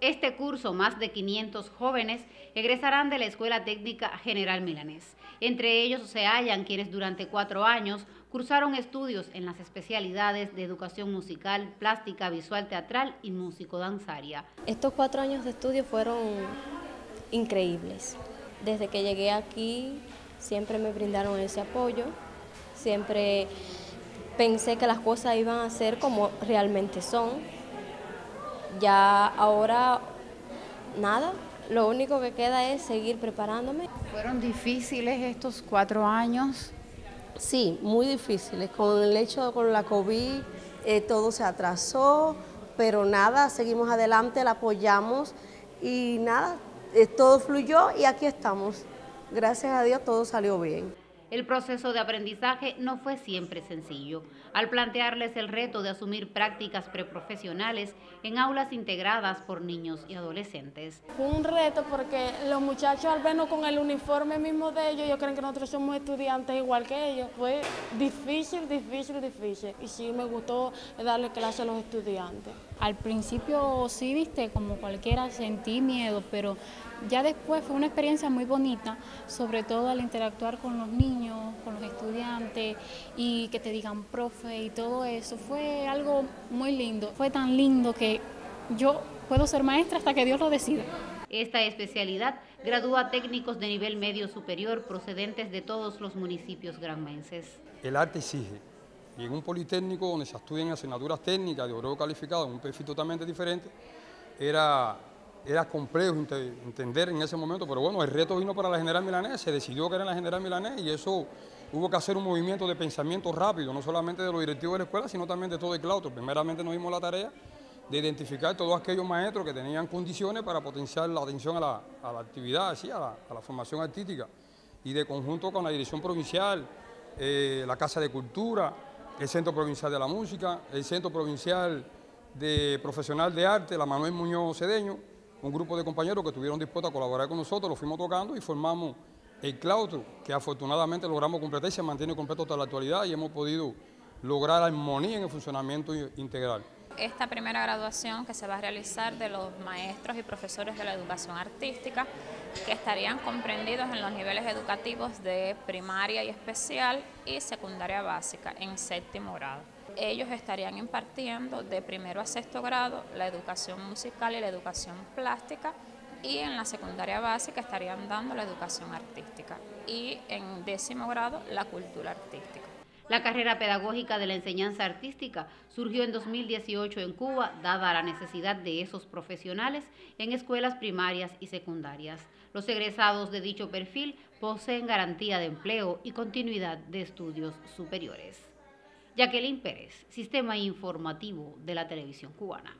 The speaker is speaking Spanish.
Este curso, más de 500 jóvenes egresarán de la Escuela Técnica General Milanés. Entre ellos se hallan quienes durante cuatro años cursaron estudios en las especialidades de educación musical, plástica, visual teatral y músico-danzaria. Estos cuatro años de estudio fueron increíbles. Desde que llegué aquí siempre me brindaron ese apoyo, siempre pensé que las cosas iban a ser como realmente son ya ahora nada, lo único que queda es seguir preparándome. ¿Fueron difíciles estos cuatro años? Sí, muy difíciles. Con el hecho con la COVID eh, todo se atrasó, pero nada, seguimos adelante, la apoyamos y nada, eh, todo fluyó y aquí estamos. Gracias a Dios todo salió bien. El proceso de aprendizaje no fue siempre sencillo. Al plantearles el reto de asumir prácticas preprofesionales en aulas integradas por niños y adolescentes. Fue un reto porque los muchachos al vernos con el uniforme mismo de ellos, ellos creen que nosotros somos estudiantes igual que ellos. Fue difícil, difícil, difícil. Y sí me gustó darle clase a los estudiantes. Al principio sí, viste, como cualquiera sentí miedo, pero ya después fue una experiencia muy bonita, sobre todo al interactuar con los niños, con los estudiantes y que te digan profe y todo eso. Fue algo muy lindo. Fue tan lindo que yo puedo ser maestra hasta que Dios lo decida. Esta especialidad gradúa técnicos de nivel medio superior procedentes de todos los municipios granmenses. El arte exige y en un politécnico donde se estudian asignaturas técnicas de oro calificado en un perfil totalmente diferente, era, era complejo entender en ese momento, pero bueno, el reto vino para la General Milanés, se decidió que era la General Milanés y eso hubo que hacer un movimiento de pensamiento rápido, no solamente de los directivos de la escuela, sino también de todo el claustro. Primeramente nos dimos la tarea de identificar todos aquellos maestros que tenían condiciones para potenciar la atención a la, actividad, a, la, a la formación artística, y de conjunto con la dirección provincial, eh, la Casa de Cultura, el Centro Provincial de la Música, el Centro Provincial de Profesional de Arte, la Manuel Muñoz Cedeño, un grupo de compañeros que estuvieron dispuestos a colaborar con nosotros, lo fuimos tocando y formamos el claustro, que afortunadamente logramos completar y se mantiene completo hasta la actualidad y hemos podido lograr armonía en el funcionamiento integral esta primera graduación que se va a realizar de los maestros y profesores de la educación artística, que estarían comprendidos en los niveles educativos de primaria y especial y secundaria básica en séptimo grado. Ellos estarían impartiendo de primero a sexto grado la educación musical y la educación plástica y en la secundaria básica estarían dando la educación artística y en décimo grado la cultura artística. La carrera pedagógica de la enseñanza artística surgió en 2018 en Cuba, dada la necesidad de esos profesionales en escuelas primarias y secundarias. Los egresados de dicho perfil poseen garantía de empleo y continuidad de estudios superiores. Jacqueline Pérez, Sistema Informativo de la Televisión Cubana.